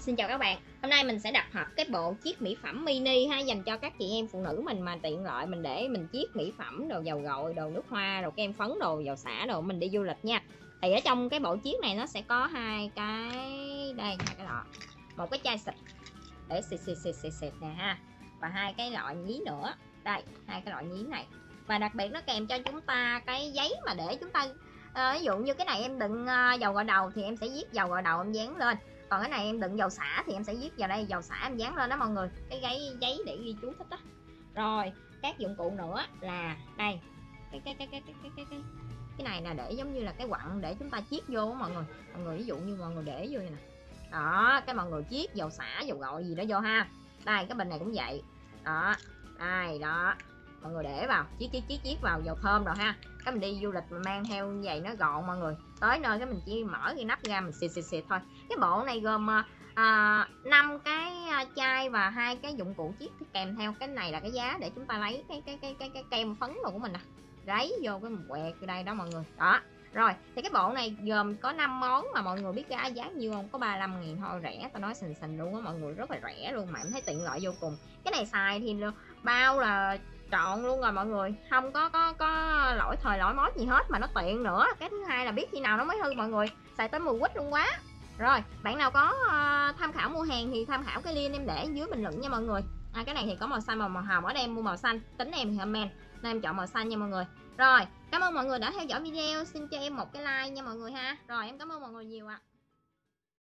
Xin chào các bạn, hôm nay mình sẽ đặt hộp cái bộ chiếc mỹ phẩm mini ha dành cho các chị em phụ nữ mình mà tiện lợi mình để mình chiếc mỹ phẩm đồ dầu gội, đồ nước hoa, đồ kem phấn, đồ dầu xả đồ mình đi du lịch nha. Thì ở trong cái bộ chiếc này nó sẽ có hai cái đây hai cái lọ, một cái chai xịt. Để xịt xịt xịt xịt xịt nè ha. Và hai cái lọ nhí nữa. Đây hai cái lọ nhí này. Và đặc biệt nó kèm cho chúng ta cái giấy mà để chúng ta à, ví dụ như cái này em đựng uh, dầu gội đầu thì em sẽ viết dầu gội đầu em dán lên còn cái này em đựng dầu xả thì em sẽ viết vào đây, dầu xả em dán lên đó mọi người. Cái giấy giấy để ghi chú thích đó. Rồi, các dụng cụ nữa là đây. Cái cái cái cái cái cái cái cái. Cái này là để giống như là cái quặng để chúng ta chiết vô mọi người. Mọi người, ví dụ như mọi người để vô này nè. Đó, cái mọi người chiết dầu xả, dầu gội gì đó vô ha. Đây, cái bình này cũng vậy. Đó, đây, đó mọi người để vào chiết chiết chiết chiết vào dầu thơm rồi ha. Cái mình đi du lịch mình mang theo như vậy nó gọn mọi người. Tới nơi cái mình chỉ mở cái nắp ra mình xịt xịt xịt thôi. Cái bộ này gồm à, à 5 cái à, chai và hai cái dụng cụ chiết kèm theo. Cái này là cái giá để chúng ta lấy cái cái cái cái, cái kem phấn đồ của mình nè. Ráy vô cái mình quẹt vô đây đó mọi người. Đó. Rồi thì cái bộ này gồm có 5 món mà mọi người biết cái giá nhiêu không? Có 35 nghìn thôi rẻ tao nói sình sình luôn á mọi người rất là rẻ luôn mà em thấy tiện lợi vô cùng. Cái này xài thì bao là trọn luôn rồi mọi người. Không có có có lỗi thời lỗi mốt gì hết mà nó tiện nữa. Cái thứ hai là biết khi nào nó mới hư mọi người. Xài tới mùi quýt luôn quá. Rồi bạn nào có uh, tham khảo mua hàng thì tham khảo cái link em để dưới bình luận nha mọi người. À, cái này thì có màu xanh màu màu hồng. Ở đây em mua màu xanh. Tính em thì comment. Nên em chọn màu xanh nha mọi người. Rồi cảm ơn mọi người đã theo dõi video. Xin cho em một cái like nha mọi người ha. Rồi em cảm ơn mọi người nhiều ạ. à.